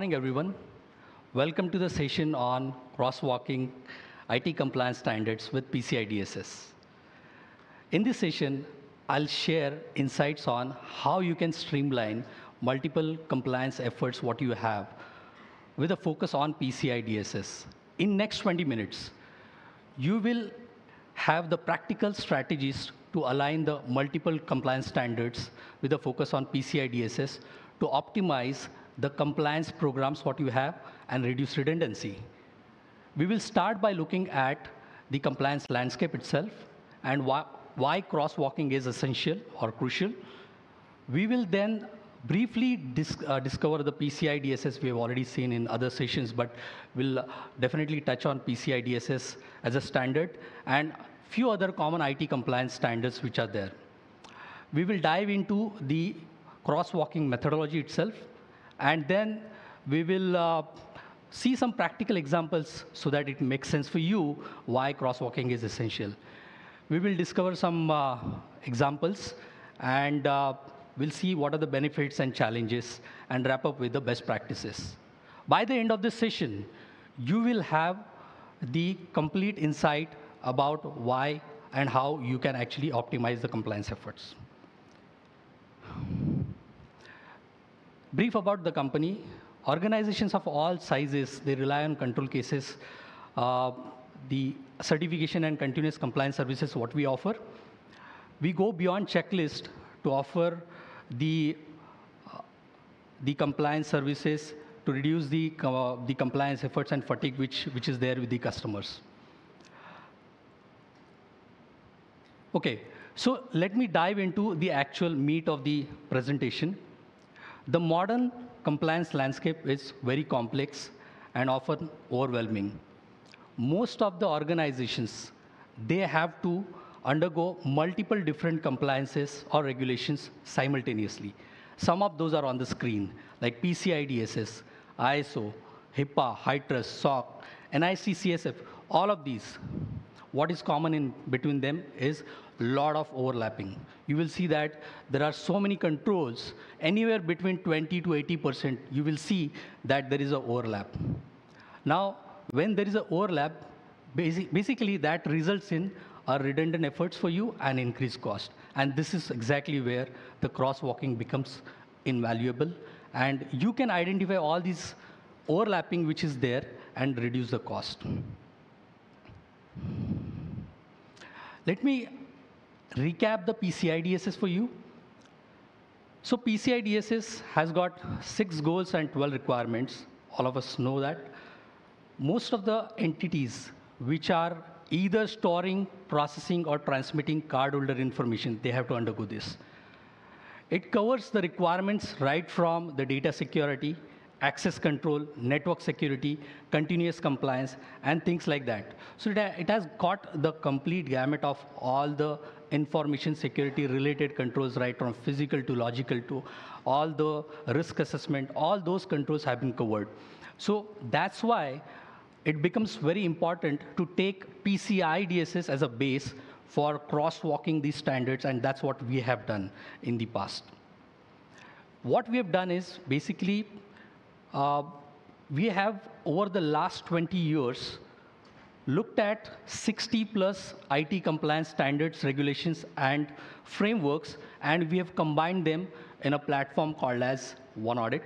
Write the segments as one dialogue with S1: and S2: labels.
S1: morning, everyone. Welcome to the session on crosswalking IT compliance standards with PCI DSS. In this session, I'll share insights on how you can streamline multiple compliance efforts what you have with a focus on PCI DSS. In next 20 minutes, you will have the practical strategies to align the multiple compliance standards with a focus on PCI DSS to optimize the compliance programs what you have and reduce redundancy. We will start by looking at the compliance landscape itself and why, why crosswalking is essential or crucial. We will then briefly dis uh, discover the PCI DSS we have already seen in other sessions, but we'll definitely touch on PCI DSS as a standard and few other common IT compliance standards which are there. We will dive into the crosswalking methodology itself, and then we will uh, see some practical examples so that it makes sense for you why crosswalking is essential. We will discover some uh, examples and uh, we'll see what are the benefits and challenges and wrap up with the best practices. By the end of this session, you will have the complete insight about why and how you can actually optimize the compliance efforts. Brief about the company. Organizations of all sizes, they rely on ControlCase's, uh, the certification and continuous compliance services, what we offer. We go beyond checklist to offer the, uh, the compliance services to reduce the, uh, the compliance efforts and fatigue which, which is there with the customers. Okay, so let me dive into the actual meat of the presentation. The modern compliance landscape is very complex and often overwhelming. Most of the organizations, they have to undergo multiple different compliances or regulations simultaneously. Some of those are on the screen, like PCI DSS, ISO, HIPAA, HITRUST, SOC, NIST CSF, all of these what is common in between them is lot of overlapping. You will see that there are so many controls, anywhere between 20 to 80%, you will see that there is an overlap. Now, when there is an overlap, basic, basically that results in a redundant efforts for you and increased cost. And this is exactly where the crosswalking becomes invaluable. And you can identify all these overlapping which is there and reduce the cost. Let me recap the PCI DSS for you. So PCI DSS has got six goals and 12 requirements. All of us know that. Most of the entities which are either storing, processing, or transmitting cardholder information, they have to undergo this. It covers the requirements right from the data security, access control, network security, continuous compliance, and things like that. So it has got the complete gamut of all the information security related controls, right from physical to logical to all the risk assessment, all those controls have been covered. So that's why it becomes very important to take PCI DSS as a base for crosswalking these standards, and that's what we have done in the past. What we have done is basically Uh, we have, over the last 20 years, looked at 60 plus IT compliance standards, regulations, and frameworks, and we have combined them in a platform called as OneAudit.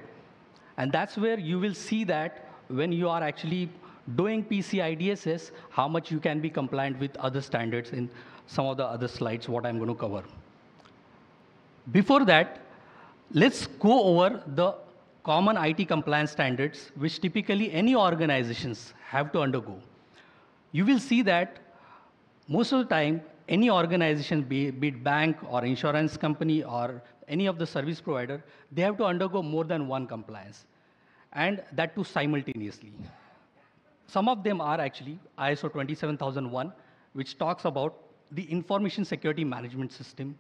S1: And that's where you will see that when you are actually doing PCI DSS, how much you can be compliant with other standards in some of the other slides, what I'm going to cover. Before that, let's go over the common IT compliance standards, which typically any organizations have to undergo. You will see that most of the time, any organization, be, be it bank or insurance company or any of the service provider, they have to undergo more than one compliance, and that too simultaneously. Some of them are actually ISO 27001, which talks about the information security management system,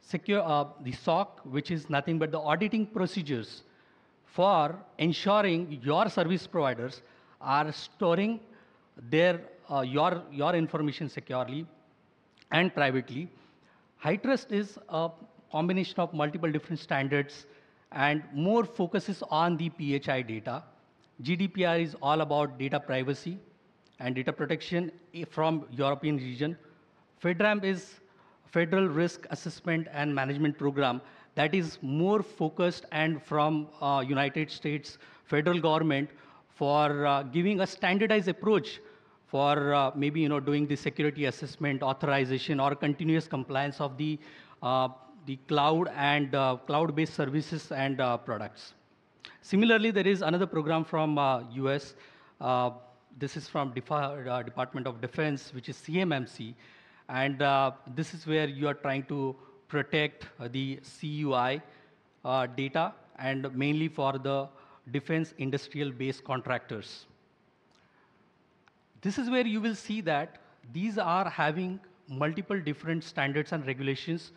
S1: secure uh, the SOC, which is nothing but the auditing procedures for ensuring your service providers are storing their, uh, your, your information securely and privately. HITRUST is a combination of multiple different standards and more focuses on the PHI data. GDPR is all about data privacy and data protection from European region. FedRAMP is Federal Risk Assessment and Management Program that is more focused and from uh, United States federal government for uh, giving a standardized approach for uh, maybe you know doing the security assessment, authorization, or continuous compliance of the uh, the cloud and uh, cloud-based services and uh, products. Similarly, there is another program from US. this is from Defa Department of Defense, which is CMMC, and uh, this is where you are trying to protect the CUI uh, data and mainly for the defense industrial base contractors. This is where you will see that these are having multiple different standards and regulations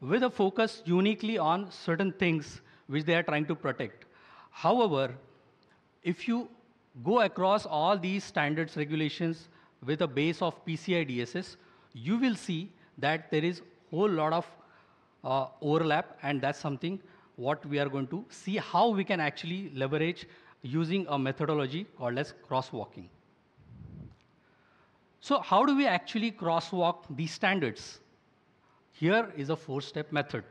S1: with a focus uniquely on certain things which they are trying to protect. However, if you go across all these standards regulations with a base of PCI DSS, you will see that there is a whole lot of uh, overlap, and that's something what we are going to see how we can actually leverage using a methodology called as crosswalking. So how do we actually crosswalk these standards? Here is a four-step method.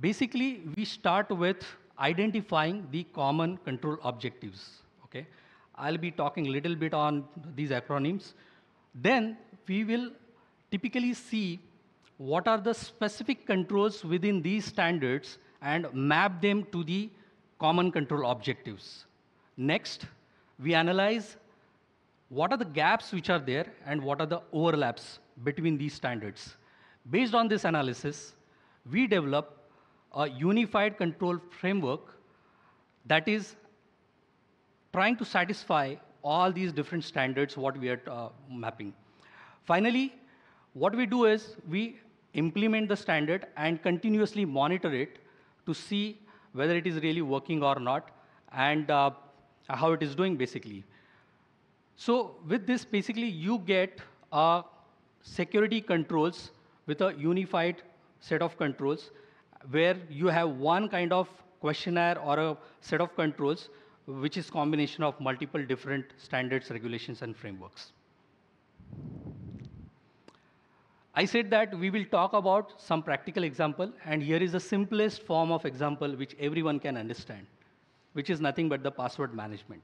S1: Basically, we start with identifying the common control objectives. Okay, I'll be talking a little bit on these acronyms. Then we will typically see what are the specific controls within these standards and map them to the common control objectives. Next, we analyze what are the gaps which are there and what are the overlaps between these standards. Based on this analysis, we develop a unified control framework that is trying to satisfy all these different standards what we are uh, mapping. Finally, what we do is we implement the standard and continuously monitor it to see whether it is really working or not and uh, how it is doing basically. So with this, basically, you get uh, security controls with a unified set of controls where you have one kind of questionnaire or a set of controls which is combination of multiple different standards, regulations, and frameworks. I said that we will talk about some practical example, and here is the simplest form of example which everyone can understand, which is nothing but the password management.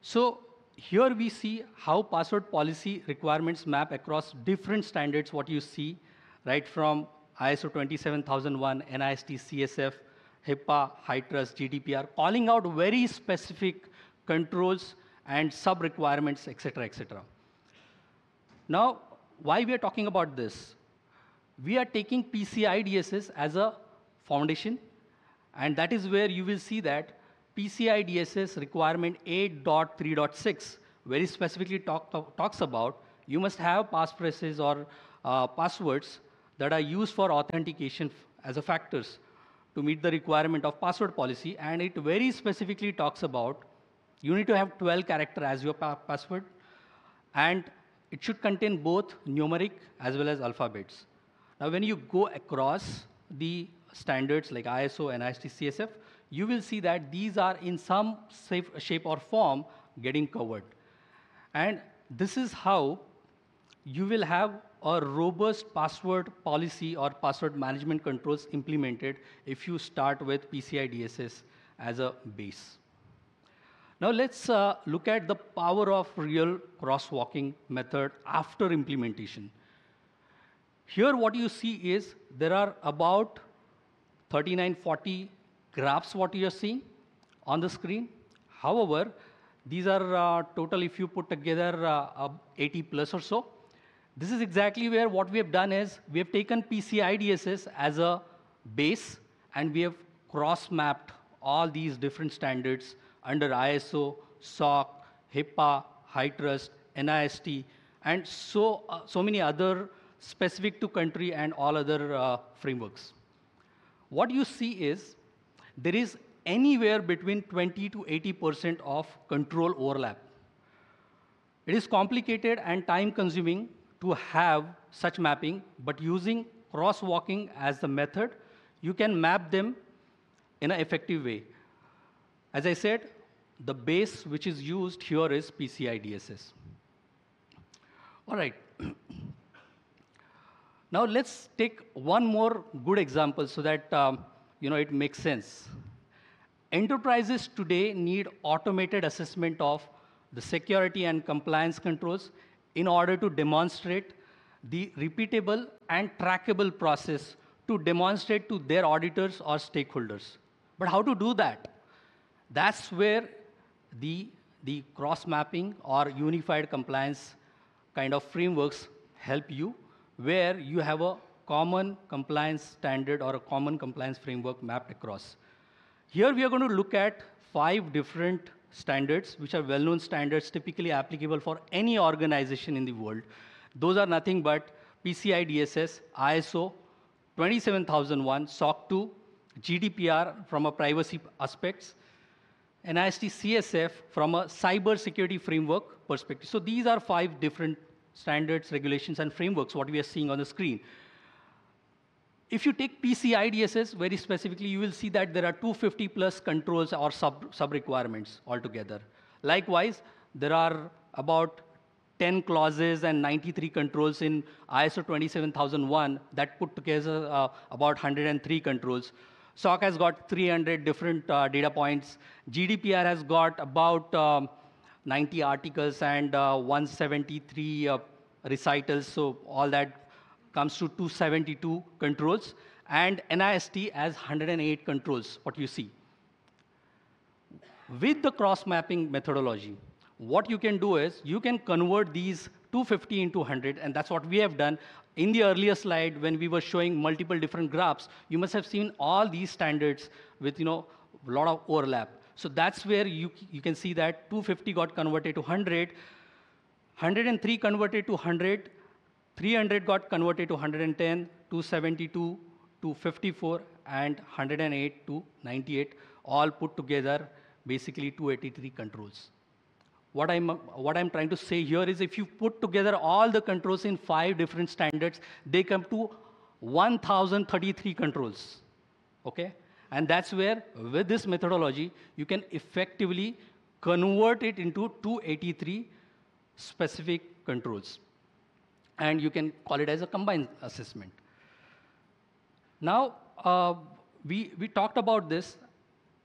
S1: So here we see how password policy requirements map across different standards, what you see, right from ISO 27001, NIST, CSF, HIPAA, HITRUST, GDPR, calling out very specific controls and sub-requirements, etc., etc. Now, why we are talking about this? We are taking PCI DSS as a foundation, and that is where you will see that PCI DSS requirement 8.3.6 very specifically talk, talk, talks about you must have passphrases or uh, passwords that are used for authentication as a factors to meet the requirement of password policy and it very specifically talks about you need to have 12 character as your pa password and it should contain both numeric as well as alphabets. Now when you go across the standards like ISO and NIST CSF, you will see that these are in some shape or form getting covered. And this is how you will have a robust password policy or password management controls implemented if you start with PCI DSS as a base. Now let's uh, look at the power of real crosswalking method after implementation. Here what you see is there are about 39, 40 graphs what you are seeing on the screen. However, these are uh, total, if you put together, uh, 80 plus or so. This is exactly where what we have done is we have taken PCI DSS as a base and we have cross-mapped all these different standards under ISO, SOC, HIPAA, HITRUST, NIST, and so, uh, so many other specific to country and all other uh, frameworks. What you see is there is anywhere between 20 to 80% of control overlap. It is complicated and time consuming to have such mapping, but using crosswalking as the method, you can map them in an effective way. As I said, the base which is used here is PCI DSS. All right. now let's take one more good example so that um, you know it makes sense. Enterprises today need automated assessment of the security and compliance controls in order to demonstrate the repeatable and trackable process to demonstrate to their auditors or stakeholders. But how to do that? That's where the, the cross mapping or unified compliance kind of frameworks help you, where you have a common compliance standard or a common compliance framework mapped across. Here we are going to look at five different standards, which are well-known standards typically applicable for any organization in the world. Those are nothing but PCI DSS, ISO 27001, SOC 2, GDPR from a privacy aspects, NIST CSF from a cyber security framework perspective. So these are five different standards, regulations, and frameworks, what we are seeing on the screen. If you take PCI DSS very specifically, you will see that there are 250 plus controls or sub, sub requirements altogether. Likewise, there are about 10 clauses and 93 controls in ISO 27001 that put together uh, about 103 controls. SOC has got 300 different uh, data points. GDPR has got about um, 90 articles and uh, 173 uh, recitals. So all that comes to 272 controls. And NIST has 108 controls, what you see. With the cross-mapping methodology, what you can do is you can convert these 250 into 100, and that's what we have done. In the earlier slide, when we were showing multiple different graphs, you must have seen all these standards with you know a lot of overlap. So that's where you, you can see that 250 got converted to 100, 103 converted to 100, 300 got converted to 110, 272 to 54, and 108 to 98, all put together, basically 283 controls. What I'm, what I'm trying to say here is if you put together all the controls in five different standards, they come to 1,033 controls. Okay? And that's where, with this methodology, you can effectively convert it into 283 specific controls. And you can call it as a combined assessment. Now, uh, we, we talked about this,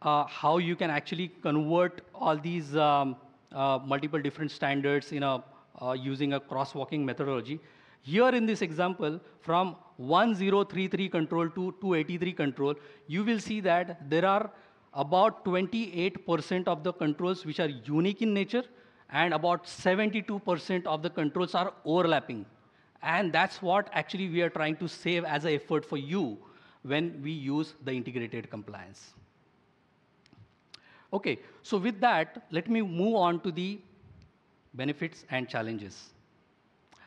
S1: uh, how you can actually convert all these um, multiple different standards in a, uh, using a crosswalking methodology. Here in this example, from 1033 control to 283 control, you will see that there are about 28% of the controls which are unique in nature, and about 72% of the controls are overlapping. And that's what actually we are trying to save as an effort for you when we use the integrated compliance. Okay, so with that, let me move on to the benefits and challenges.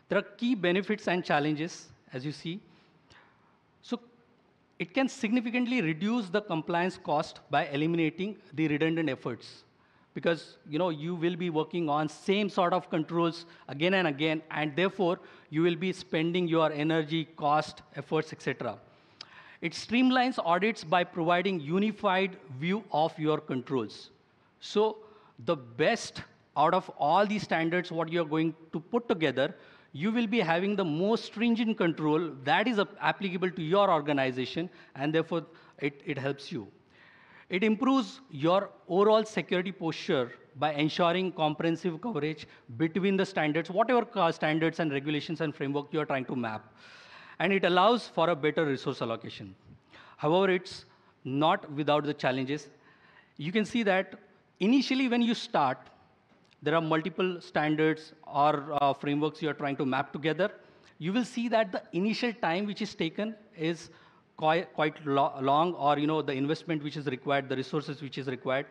S1: There are key benefits and challenges, as you see. So it can significantly reduce the compliance cost by eliminating the redundant efforts because you know you will be working on same sort of controls again and again and therefore you will be spending your energy cost efforts etc it streamlines audits by providing unified view of your controls. So the best out of all these standards, what you're going to put together, you will be having the most stringent control that is applicable to your organization, and therefore it, it helps you. It improves your overall security posture by ensuring comprehensive coverage between the standards, whatever standards and regulations and framework you're trying to map and it allows for a better resource allocation. However, it's not without the challenges. You can see that initially when you start, there are multiple standards or uh, frameworks you are trying to map together. You will see that the initial time which is taken is quite, quite lo long or you know the investment which is required, the resources which is required.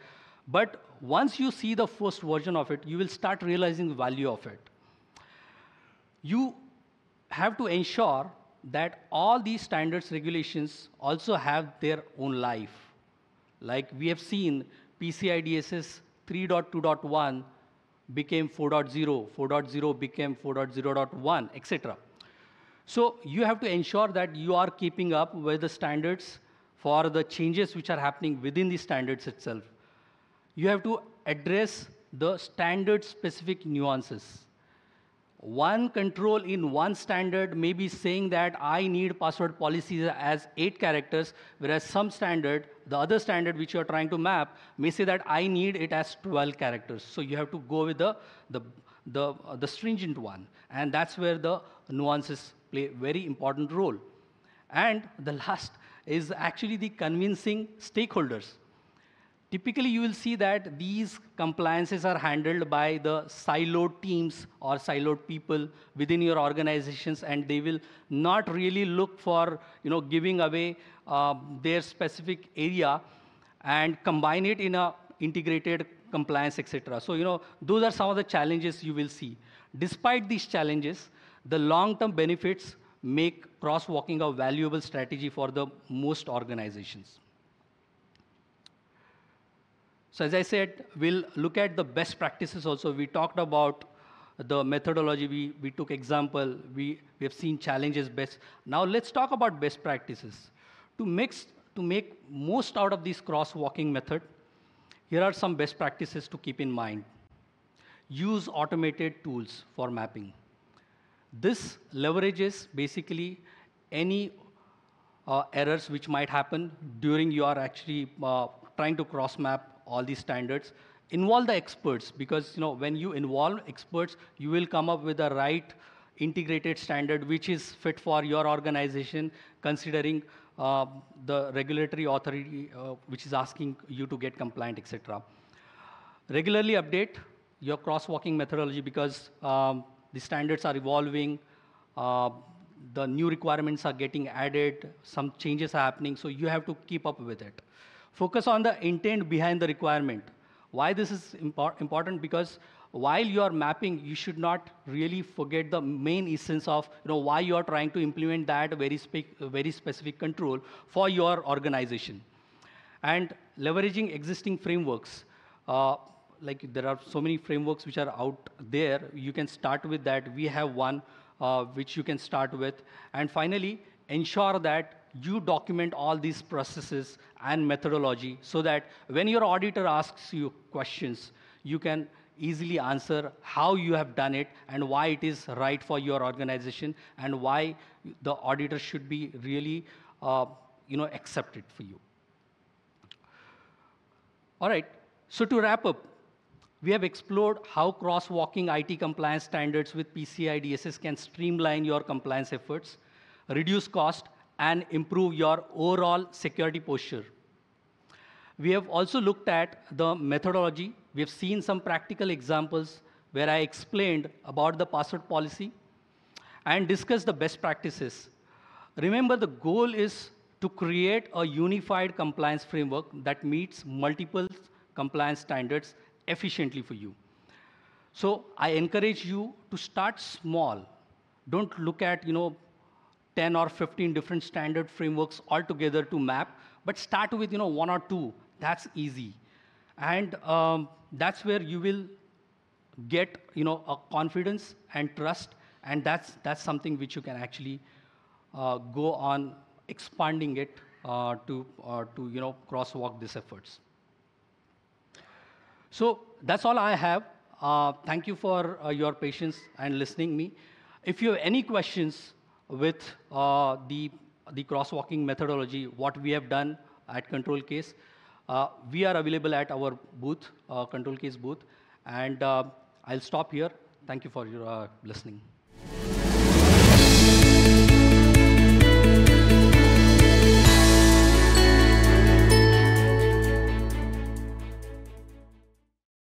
S1: But once you see the first version of it, you will start realizing the value of it. You have to ensure that all these standards regulations also have their own life. Like we have seen PCI DSS 3.2.1 became 4.0, 4.0 became 4.0.1, etc. So you have to ensure that you are keeping up with the standards for the changes which are happening within the standards itself. You have to address the standard specific nuances. One control in one standard may be saying that I need password policies as eight characters, whereas some standard, the other standard which you're trying to map, may say that I need it as 12 characters. So you have to go with the, the, the, uh, the stringent one. And that's where the nuances play very important role. And the last is actually the convincing stakeholders. Typically, you will see that these compliances are handled by the siloed teams or siloed people within your organizations, and they will not really look for you know, giving away uh, their specific area and combine it in a integrated compliance, etc. So, you know, those are some of the challenges you will see. Despite these challenges, the long-term benefits make crosswalking a valuable strategy for the most organizations. So as I said, we'll look at the best practices also. We talked about the methodology, we, we took example, we, we have seen challenges best. Now let's talk about best practices. To, mix, to make most out of this crosswalking method, here are some best practices to keep in mind. Use automated tools for mapping. This leverages basically any uh, errors which might happen during you are actually uh, trying to cross map all these standards. Involve the experts because you know when you involve experts, you will come up with the right integrated standard which is fit for your organization, considering uh, the regulatory authority uh, which is asking you to get compliant, etc. Regularly update your crosswalking methodology because um, the standards are evolving, uh, the new requirements are getting added, some changes are happening, so you have to keep up with it. Focus on the intent behind the requirement. Why this is impor important? Because while you are mapping, you should not really forget the main essence of you know, why you are trying to implement that very, spe very specific control for your organization. And leveraging existing frameworks. Uh, like there are so many frameworks which are out there. You can start with that. We have one uh, which you can start with. And finally, ensure that you document all these processes and methodology so that when your auditor asks you questions, you can easily answer how you have done it and why it is right for your organization and why the auditor should be really uh, you know, accepted for you. All right, so to wrap up, we have explored how crosswalking IT compliance standards with PCI DSS can streamline your compliance efforts, reduce cost, and improve your overall security posture. We have also looked at the methodology. We have seen some practical examples where I explained about the password policy and discussed the best practices. Remember, the goal is to create a unified compliance framework that meets multiple compliance standards efficiently for you. So I encourage you to start small. Don't look at, you know, 10 or 15 different standard frameworks altogether to map, but start with, you know, one or two. That's easy. And um, that's where you will get, you know, a confidence and trust, and that's, that's something which you can actually uh, go on expanding it uh, to, uh, to, you know, crosswalk these efforts. So that's all I have. Uh, thank you for uh, your patience and listening me. If you have any questions with uh, the, the crosswalking methodology, what we have done at ControlCase, uh, we are available at our booth, uh, ControlCase booth. And I'll stop here. Thank you for your listening.